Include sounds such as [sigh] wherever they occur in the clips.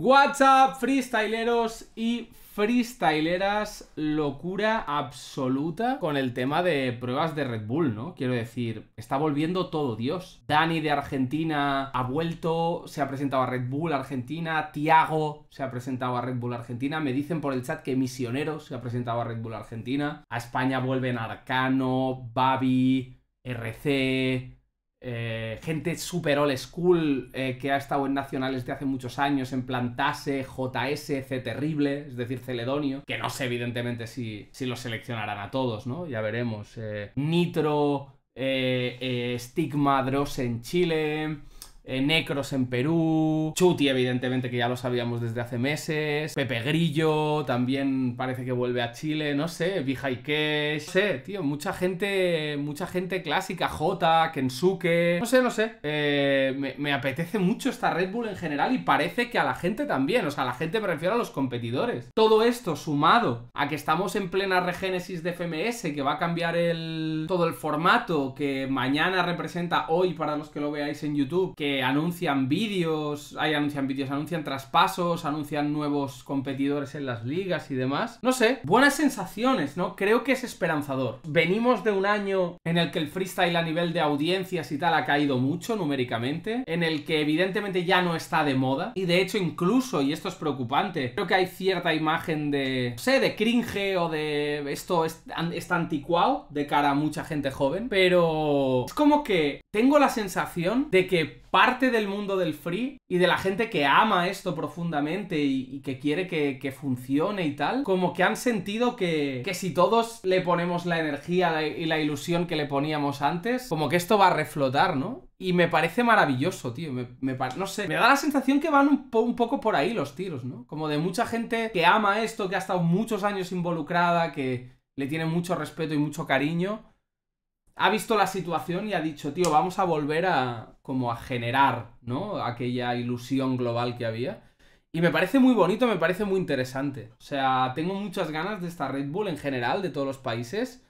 WhatsApp, freestyleros y freestyleras, locura absoluta con el tema de pruebas de Red Bull, ¿no? Quiero decir, está volviendo todo Dios. Dani de Argentina ha vuelto, se ha presentado a Red Bull Argentina, Tiago se ha presentado a Red Bull Argentina, me dicen por el chat que Misionero se ha presentado a Red Bull Argentina, a España vuelven Arcano, Babi, RC, eh, gente super old school eh, que ha estado en nacionales de hace muchos años, en Plantase, JS, C Terrible, es decir, Celedonio, que no sé evidentemente si, si los seleccionarán a todos, ¿no? Ya veremos. Eh, Nitro, Stigma Dross en Chile. Eh, Necros en Perú, Chuti evidentemente que ya lo sabíamos desde hace meses, Pepe Grillo también parece que vuelve a Chile, no sé, Vijay no sé, tío, mucha gente, mucha gente clásica, J, Kensuke, no sé, no sé, eh, me, apetece mucho esta Red Bull en general y parece que a la gente también, o sea, a la gente me refiero a los competidores. Todo esto sumado a que estamos en plena regénesis de FMS, que va a cambiar el, todo el formato, que mañana representa hoy para los que lo veáis en YouTube, que anuncian vídeos, hay anuncian vídeos, anuncian traspasos, anuncian nuevos competidores en las ligas y demás. No sé, buenas sensaciones, ¿no? Creo que es esperanzador. Venimos de un año en el que el freestyle a nivel de audiencias y tal ha caído mucho numéricamente, en el que evidentemente ya no está de moda y de hecho incluso, y esto es preocupante, creo que hay cierta imagen de, no sé, de cringe o de esto está anticuado de cara a mucha gente joven, pero es como que tengo la sensación de que parte del mundo del free y de la gente que ama esto profundamente y, que quiere que, funcione y tal, como que han sentido que, si todos le ponemos la energía y la ilusión que le poníamos antes, como que esto va a reflotar, ¿no? Y me parece maravilloso, tío. Me, no sé, me da la sensación que van un, poco por ahí los tiros, ¿no? Como de mucha gente que ama esto, que ha estado muchos años involucrada, que le tiene mucho respeto y mucho cariño ha visto la situación y ha dicho, tío, vamos a volver a como a generar, ¿no? Aquella ilusión global que había. Y me parece muy bonito, me parece muy interesante. O sea, tengo muchas ganas de esta Red Bull en general, de todos los países.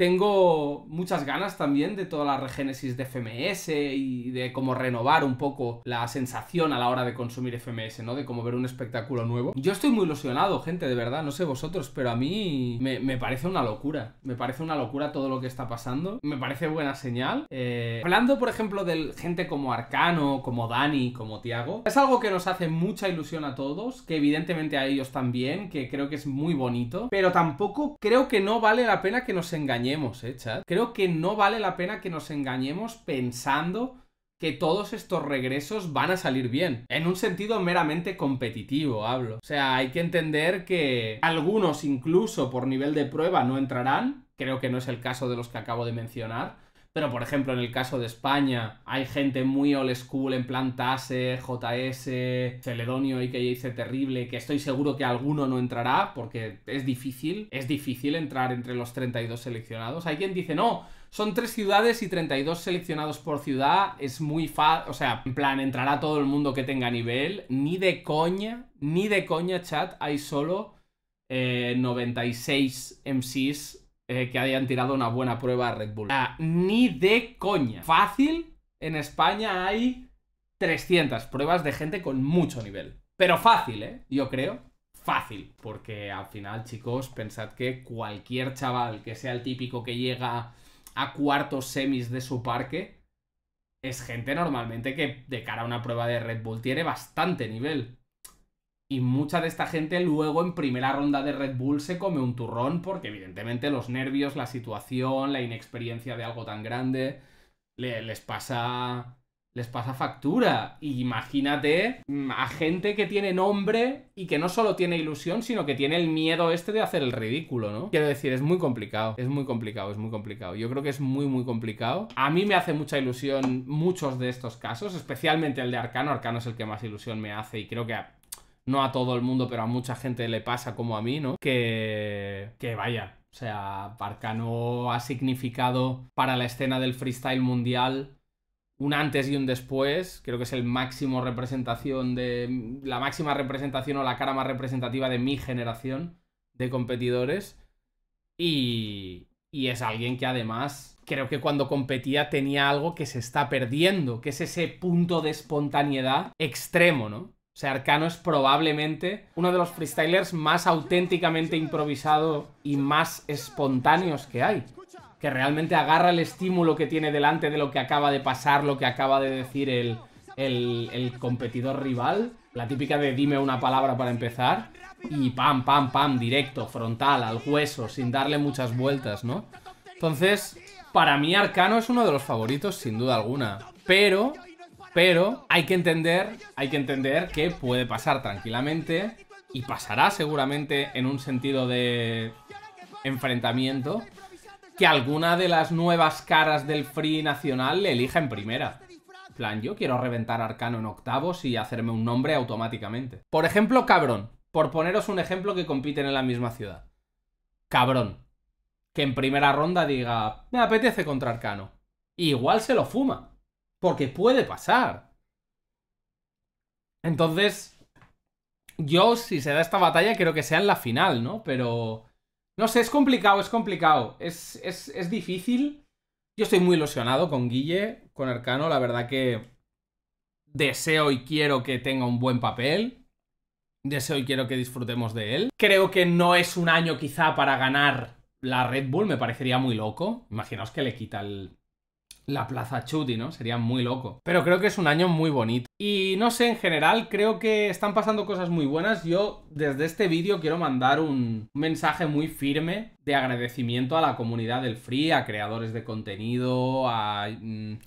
Tengo muchas ganas también de toda la regénesis de FMS y de cómo renovar un poco la sensación a la hora de consumir FMS, ¿no? De cómo ver un espectáculo nuevo. Yo estoy muy ilusionado, gente, de verdad, no sé vosotros, pero a mí me, parece una locura. Me parece una locura todo lo que está pasando. Me parece buena señal. Eh, hablando, por ejemplo, de gente como Arcano, como Dani, como Tiago, es algo que nos hace mucha ilusión a todos, que evidentemente a ellos también, que creo que es muy bonito, pero tampoco creo que no vale la pena que nos engañemos ¿eh, Creo que no vale la pena que nos engañemos pensando que todos estos regresos van a salir bien. En un sentido meramente competitivo, hablo. O sea, hay que entender que algunos incluso por nivel de prueba no entrarán. Creo que no es el caso de los que acabo de mencionar. Pero, por ejemplo, en el caso de España, hay gente muy old school en plan Tase, JS, Celedonio y que dice terrible, que estoy seguro que alguno no entrará, porque es difícil, es difícil entrar entre los 32 seleccionados. Hay quien dice, no, son tres ciudades y 32 seleccionados por ciudad, es muy fácil, o sea, en plan, entrará todo el mundo que tenga nivel, ni de coña, ni de coña, chat, hay solo 96 eh, MCs eh, que hayan tirado una buena prueba a Red Bull. ni de coña. Fácil, en España hay 300 pruebas de gente con mucho nivel. Pero fácil, ¿eh? Yo creo. Fácil. Porque al final, chicos, pensad que cualquier chaval que sea el típico que llega a cuartos semis de su parque es gente normalmente que de cara a una prueba de Red Bull tiene bastante nivel. Y mucha de esta gente luego en primera ronda de Red Bull se come un turrón porque evidentemente los nervios, la situación, la inexperiencia de algo tan grande les pasa les pasa factura. imagínate mm, a gente que tiene nombre y que no solo tiene ilusión, sino que tiene el miedo este de hacer el ridículo, ¿no? Quiero decir, es muy complicado, es muy complicado, es muy complicado. Yo creo que es muy, muy complicado. A mí me hace mucha ilusión muchos de estos casos, especialmente el de Arcano. Arcano es el que más ilusión me hace y creo que no a todo el mundo, pero a mucha gente le pasa como a mí, ¿no? Que, que vaya, o sea, Barcano ha significado para la escena del freestyle mundial un antes y un después. Creo que es el máximo representación de. La máxima representación o la cara más representativa de mi generación de competidores. Y. Y es alguien que además creo que cuando competía tenía algo que se está perdiendo, que es ese punto de espontaneidad extremo, ¿no? O sea, Arcano es probablemente uno de los freestylers más auténticamente improvisado y más espontáneos que hay. Que realmente agarra el estímulo que tiene delante de lo que acaba de pasar, lo que acaba de decir el, el, competidor rival. La típica de dime una palabra para empezar. Y pam, pam, pam, directo, frontal, al hueso, sin darle muchas vueltas, ¿no? Entonces, para mí Arcano es uno de los favoritos, sin duda alguna. Pero pero hay que entender, hay que entender que puede pasar tranquilamente y pasará seguramente en un sentido de enfrentamiento que alguna de las nuevas caras del Free Nacional le elija en primera. Plan, yo quiero reventar Arcano en octavos y hacerme un nombre automáticamente. Por ejemplo, Cabrón. Por poneros un ejemplo que compiten en la misma ciudad. Cabrón. Que en primera ronda diga, me apetece contra Arcano. igual se lo fuma. Porque puede pasar. Entonces, yo, si se da esta batalla, creo que sea en la final, ¿no? Pero... No sé, es complicado, es complicado. Es, es, es difícil. Yo estoy muy ilusionado con Guille, con Arcano. La verdad que deseo y quiero que tenga un buen papel. Deseo y quiero que disfrutemos de él. Creo que no es un año quizá para ganar la Red Bull, me parecería muy loco. Imaginaos que le quita el, la Plaza Chuti, ¿no? Sería muy loco. Pero creo que es un año muy bonito. Y no sé, en general creo que están pasando cosas muy buenas. Yo desde este vídeo quiero mandar un mensaje muy firme de agradecimiento a la comunidad del Free, a creadores de contenido, a... Mm,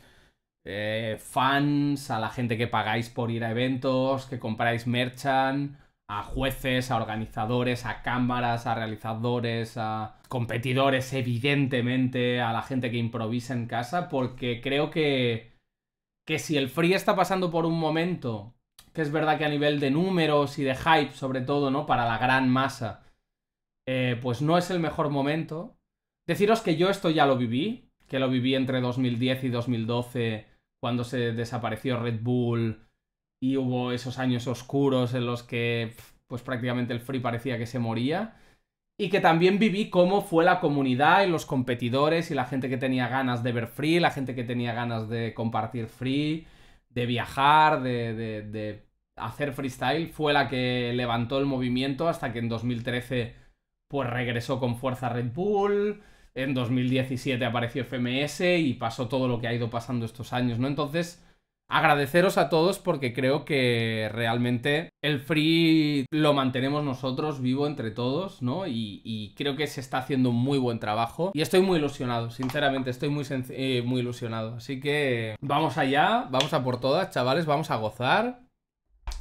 eh, fans, a la gente que pagáis por ir a eventos, que compráis merchant, a jueces, a organizadores, a cámaras, a realizadores, a competidores, evidentemente, a la gente que improvisa en casa, porque creo que, que si el free está pasando por un momento, que es verdad que a nivel de números y de hype, sobre todo, ¿no? Para la gran masa, eh, pues no es el mejor momento. Deciros que yo esto ya lo viví, que lo viví entre 2010 y 2012, cuando se desapareció Red Bull y hubo esos años oscuros en los que pues prácticamente el free parecía que se moría. Y que también viví cómo fue la comunidad y los competidores y la gente que tenía ganas de ver free, la gente que tenía ganas de compartir free, de viajar, de, de, de hacer freestyle, fue la que levantó el movimiento hasta que en 2013 pues regresó con fuerza Red Bull, en 2017 apareció FMS y pasó todo lo que ha ido pasando estos años, ¿no? Entonces agradeceros a todos porque creo que realmente el free lo mantenemos nosotros vivo entre todos, ¿no? Y, creo que se está haciendo un muy buen trabajo y estoy muy ilusionado, sinceramente, estoy muy, eh, muy ilusionado. Así que vamos allá, vamos a por todas, chavales, vamos a gozar,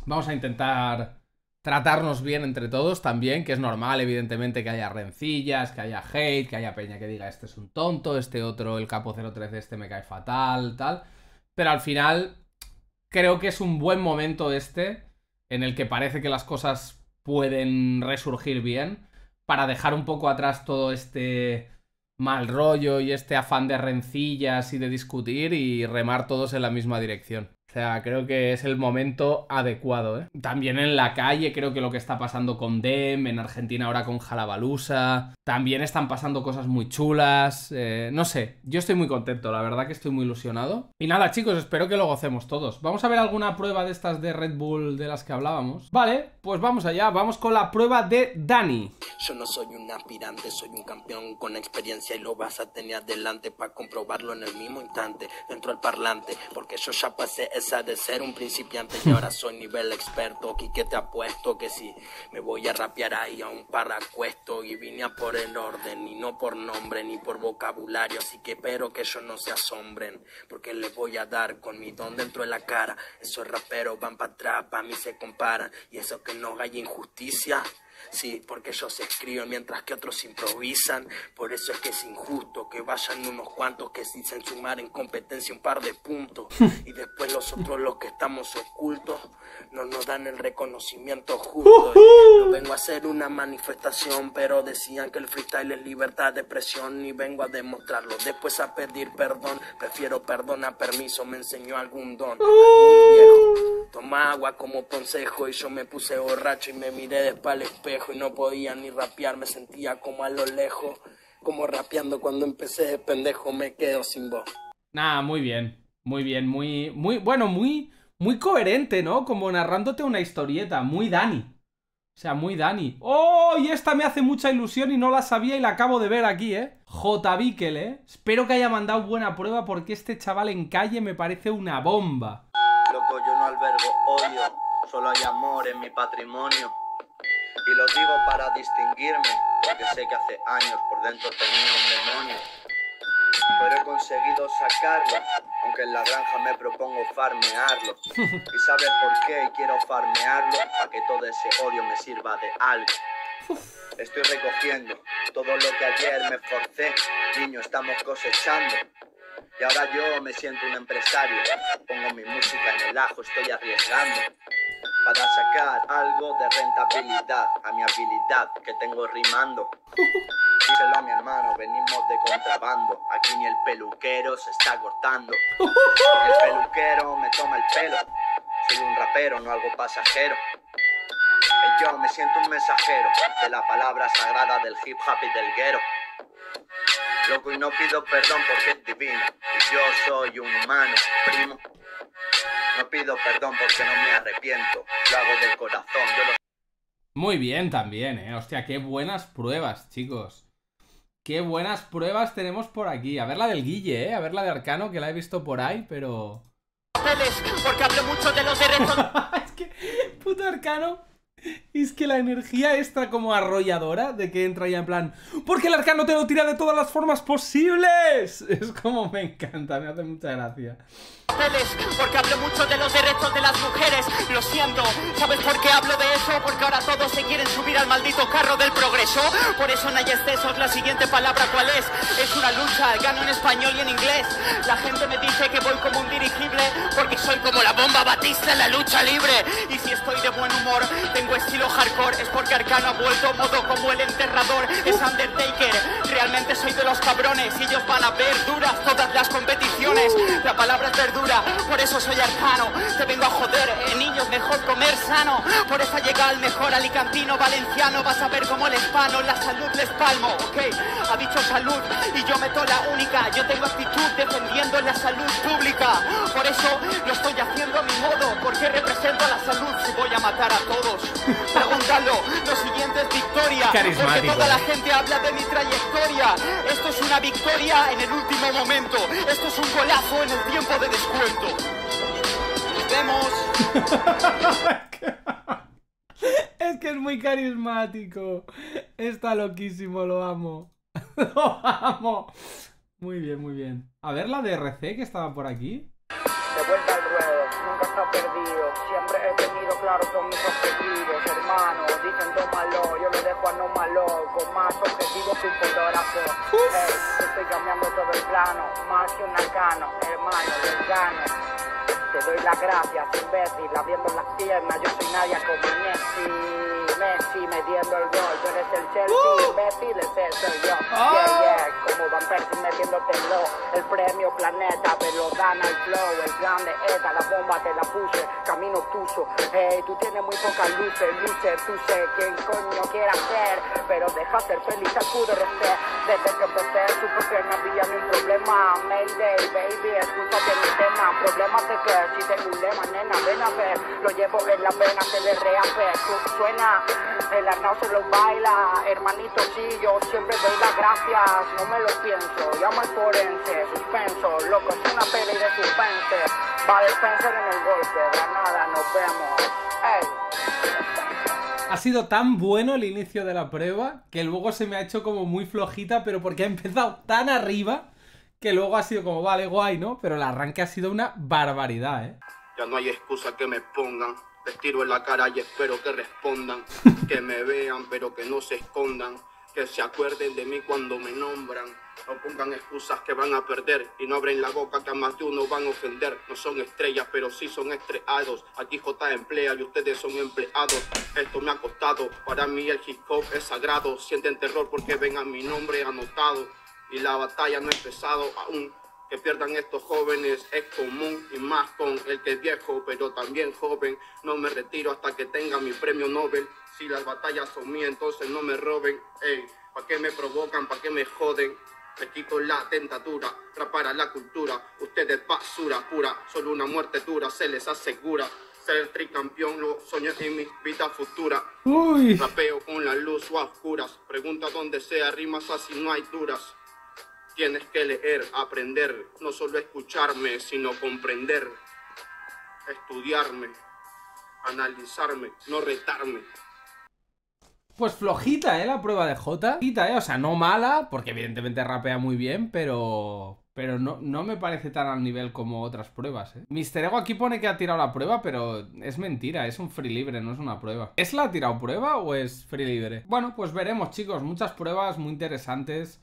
vamos a intentar tratarnos bien entre todos también, que es normal, evidentemente, que haya rencillas, que haya hate, que haya peña que diga este es un tonto, este otro, el capo 013 este me cae fatal, tal. Pero al final creo que es un buen momento este en el que parece que las cosas pueden resurgir bien para dejar un poco atrás todo este mal rollo y este afán de rencillas y de discutir y remar todos en la misma dirección. O sea, creo que es el momento adecuado, ¿eh? También en la calle creo que lo que está pasando con Dem, en Argentina ahora con Jalabalusa, también están pasando cosas muy chulas, eh, no sé, yo estoy muy contento, la verdad que estoy muy ilusionado. Y nada chicos, espero que lo gocemos todos. Vamos a ver alguna prueba de estas de Red Bull de las que hablábamos. Vale, pues vamos allá, vamos con la prueba de Dani. Yo no soy un aspirante, soy un campeón con experiencia y lo vas a tener adelante para comprobarlo en el mismo instante, dentro del parlante, porque yo ya pasé de ser un principiante y ahora soy nivel experto. Aquí que te apuesto que si me voy a rapear ahí a un paracuesto y vine a por el orden y no por nombre ni por vocabulario. Así que espero que ellos no se asombren porque les voy a dar con mi don dentro de la cara. Esos raperos van para atrás, para mí se comparan y eso que no hay injusticia. Sí, porque ellos escriben mientras que otros improvisan. Por eso es que es injusto que vayan unos cuantos que sin sumar en competencia un par de puntos. [laughs] Y después los otros, los que estamos ocultos, no nos dan el reconocimiento justo. no vengo a hacer una manifestación, pero decían que el freestyle es libertad de expresión y vengo a demostrarlo. Después a pedir perdón, prefiero perdón a permiso, me enseñó algún don. viejo, toma agua como consejo y yo me puse borracho y me miré de al espejo y no podía ni rapear, me sentía como a lo lejos, como rapeando cuando empecé de pendejo, me quedo sin voz. Nada, muy bien, muy bien, muy, muy, bueno, muy muy coherente, ¿no? Como narrándote una historieta, muy Dani. O sea, muy Dani. ¡Oh! Y esta me hace mucha ilusión y no la sabía y la acabo de ver aquí, ¿eh? J. Bickel, ¿eh? Espero que haya mandado buena prueba porque este chaval en calle me parece una bomba. Loco, yo no albergo odio, solo hay amor en mi patrimonio. Y lo digo para distinguirme, porque sé que hace años por dentro tenía un demonio. Pero he conseguido sacarlo, aunque en la granja me propongo farmearlo. ¿Y sabes por qué quiero farmearlo? Para que todo ese odio me sirva de algo. Estoy recogiendo todo lo que ayer me forcé. Niño, estamos cosechando. Y ahora yo me siento un empresario. Pongo mi música en el ajo, estoy arriesgando. Para sacar algo de rentabilidad a mi habilidad que tengo rimando. [laughs] Díselo a mi hermano, venimos de contrabando. Aquí ni el peluquero se está cortando. [laughs] El peluquero me toma el pelo. Soy un rapero, no algo pasajero. Y yo me siento un mensajero de la palabra sagrada del hip hop y del guero. Loco, y no pido perdón porque es divino. Y yo soy un humano, primo. Pido perdón porque no me arrepiento. Lo hago del corazón. Yo lo Muy bien también, ¿eh? Hostia, qué buenas pruebas, chicos. Qué buenas pruebas tenemos por aquí. A ver la del Guille, ¿eh? A ver la de Arcano, que la he visto por ahí, pero... porque hablo mucho de los derechos. [laughs] es que, puto Arcano... Es que la energía está como arrolladora de que entra ya en plan Porque el arcano te lo tira de todas las formas posibles [laughs] Es como me encanta, me hace mucha gracia porque hablo mucho de los derechos de las mujeres. Lo siento, ¿sabes por qué hablo de eso? Porque ahora todos se quieren subir al maldito carro del progreso. Por eso no hay excesos. La siguiente palabra, ¿cuál es? Es una lucha. Gano en español y en inglés. La gente me dice que voy como un dirigible porque soy como la bomba batista en la lucha libre. Y si estoy de buen humor, tengo estilo hardcore. Es porque Arcano ha vuelto modo como el enterrador. Es Undertaker. Realmente soy de los cabrones y ellos van a ver duras todas las competiciones. La palabra es verdura por eso soy arcano. Te vengo a joder, eh, niños, mejor comer sano. Por esa llega el mejor alicantino valenciano. Vas a ver cómo el hispano la salud les palmo, ok. Ha dicho salud y yo meto la única. Yo tengo actitud defendiendo la salud pública. Por eso lo estoy haciendo a mi modo, porque represento a la salud si voy a matar a todos. Pregúntalo, lo siguiente es victoria. Porque toda la gente habla de mi trayectoria. Esto es una victoria en el último momento. Esto es un golazo en el tiempo de descuento. Nos vemos. [laughs] es que es muy carismático. Está loquísimo, lo amo. [laughs] lo amo. Muy bien, muy bien. A ver la de RC que estaba por aquí. De vuelta al ruedo, nunca está perdido. Siempre he tenido claro con mis objetivos, hermano. Dicen tómalo, yo lo dejo a no malo. Con más objetivos que un fotógrafo. Hey, estoy cambiando todo el plano. Más que un arcano, hermano, les gano. Te doy las gracias, imbécil, abriendo las piernas. Yo soy nadie como Messi. Messi metiendo el gol, tú eres el Chelsea, uh. imbécil, ese soy yo. Oh. Yeah, yeah, como Van Persie metiéndote el el premio Planeta, te lo gana el flow, el grande ETA, la bomba te la puse, camino tuso, hey, tú tienes muy pocas luces, luces, tú sé quién coño quiera ser, pero deja ser feliz al QDRC, desde que empecé supe que no había ni un problema, Mayday, baby, escúchate mi tema, problemas de que si tengo un lema, nena, ven a ver, lo llevo en la pena, te le reape, suena el arnao se lo baila, hermanito, sí, yo siempre doy las gracias, no me lo pienso, llamo al forense, suspenso, loco, es una peli de suspense, va a Spencer en el golpe, nada, nos vemos, Ha sido tan bueno el inicio de la prueba que luego se me ha hecho como muy flojita, pero porque ha empezado tan arriba que luego ha sido como, vale, guay, ¿no? Pero el arranque ha sido una barbaridad, ¿eh? Ya no hay excusa que me pongan les tiro en la cara y espero que respondan, [laughs] que me vean pero que no se escondan, que se acuerden de mí cuando me nombran. No pongan excusas que van a perder y no abren la boca que a más de uno van a ofender. No son estrellas, pero sí son estrellados. Aquí J emplea y ustedes son empleados. Esto me ha costado. Para mí el hip hop es sagrado. Sienten terror porque ven a mi nombre anotado. Y la batalla no ha empezado aún que pierdan estos jóvenes es común y más con el que es viejo, pero también joven. No me retiro hasta que tenga mi premio Nobel. Si las batallas son mías, entonces no me roben. Ey, ¿para qué me provocan? ¿Para qué me joden? Me quito la tentatura, rapar la cultura. Ustedes basura pura, solo una muerte dura se les asegura. Ser el tricampeón, lo sueño en mi vida futura. Uy. Rapeo con la luz o a oscuras. Pregunta donde sea, rimas así no hay duras. Tienes que leer, aprender, no solo escucharme, sino comprender. Estudiarme, analizarme, no retarme. Pues flojita, ¿eh? La prueba de J. Flojita, ¿eh? O sea, no mala, porque evidentemente rapea muy bien, pero... Pero no, no me parece tan al nivel como otras pruebas, ¿eh? Mister Ego aquí pone que ha tirado la prueba, pero es mentira, es un free libre, no es una prueba. ¿Es la ha tirado prueba o es free libre? Bueno, pues veremos, chicos. Muchas pruebas muy interesantes.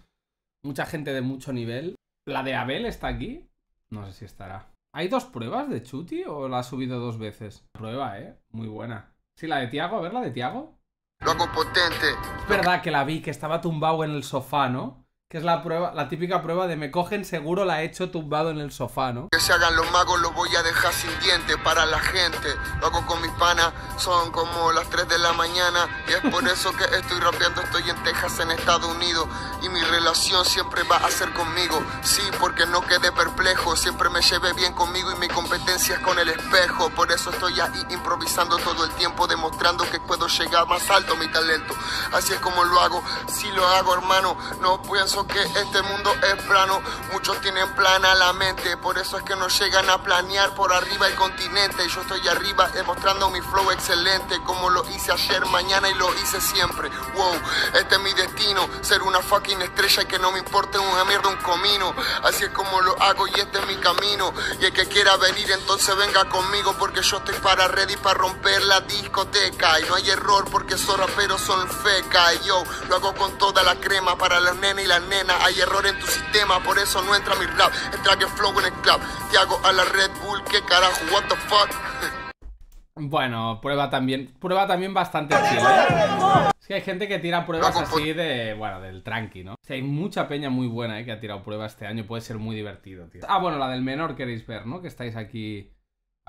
Mucha gente de mucho nivel. ¿La de Abel está aquí? No sé si estará. ¿Hay dos pruebas de Chuti o la ha subido dos veces? Prueba, ¿eh? Muy buena. Sí, la de Tiago, a ver la de Tiago. Lo hago potente, Es verdad que la vi, que estaba tumbado en el sofá, ¿no? Que es la prueba, la típica prueba de me cogen, seguro la he hecho tumbado en el sofá, ¿no? Que se hagan los magos, lo voy a dejar sin dientes para la gente. Lo hago con mis panas, son como las 3 de la mañana. Y es por eso que estoy rapeando, estoy en Texas, en Estados Unidos. Y mi relación siempre va a ser conmigo. Sí, porque no quedé perplejo. Siempre me llevé bien conmigo y mi competencia es con el espejo. Por eso estoy ahí improvisando todo el tiempo, demostrando que puedo llegar más alto mi talento. Así es como lo hago, si lo hago, hermano. No pienso que este mundo es plano. Muchos tienen plana la mente, por eso es que no llegan a planear por arriba el continente. Y yo estoy arriba demostrando mi flow excelente, como lo hice ayer, mañana y lo hice siempre. Wow, este es mi destino, ser una fucking estrella y que no me importe una mierda un comino. Así es como lo hago y este es mi camino. Y el que quiera venir entonces venga conmigo porque yo estoy para ready para romper la discoteca. Y no hay error porque esos raperos son feca. Y yo lo hago con toda la crema para los nenes y las nenas. Hay error en tu sistema, por eso no entra mi rap. Entra que flow en el club. Te hago a la Red Bull, que carajo, what the fuck. Bueno, prueba también, prueba también bastante chill, ¿eh? Es que hay gente que tira pruebas así de, bueno, del tranqui, ¿no? O sea, hay mucha peña muy buena, ¿eh? Que ha tirado pruebas este año, puede ser muy divertido, tío. Ah, bueno, la del menor queréis ver, ¿no? Que estáis aquí,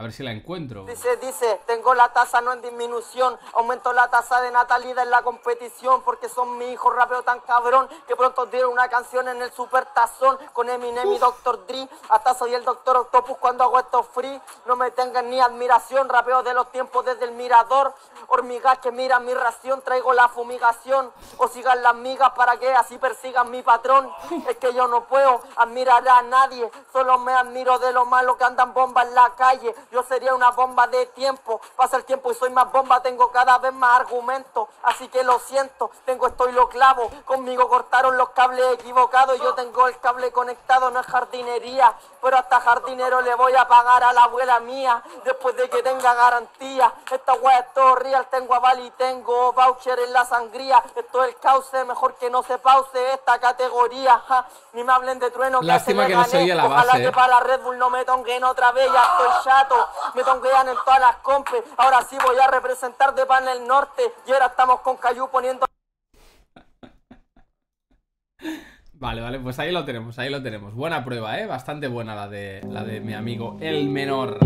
a ver si la encuentro. Dice, dice, tengo la tasa no en disminución, aumento la tasa de natalidad en la competición, porque son mi hijo rapeo tan cabrón, que pronto dieron una canción en el super tazón, con Eminem y Dr. Dre, hasta soy el Dr. Octopus cuando hago esto free, no me tengan ni admiración, rapeo de los tiempos desde el mirador, hormigas que miran mi ración, traigo la fumigación, o sigan las migas para que así persigan mi patrón, es que yo no puedo admirar a nadie, solo me admiro de lo malo que andan bombas en la calle, yo sería una bomba de tiempo. Pasa el tiempo y soy más bomba, tengo cada vez más argumentos. Así que lo siento, tengo esto y lo clavo. Conmigo cortaron los cables equivocados. Yo tengo el cable conectado, no es jardinería. Pero hasta jardinero le voy a pagar a la abuela mía. Después de que tenga garantía. Esta weá es todo real, tengo aval y tengo voucher en la sangría. Esto es el cauce, mejor que no se pause esta categoría. ja. Ni me hablen de trueno. Lástima se me que no se oye la Ojalá base, que eh. para la Red Bull no me tonguen otra vez, ya estoy chato. [laughs] Me tonguean en todas las compes. Ahora sí voy a representar de Panel Norte. Y ahora estamos con Cayu poniendo Vale, vale, pues ahí lo tenemos, ahí lo tenemos. Buena prueba, ¿eh? Bastante buena la de, la de mi amigo el menor.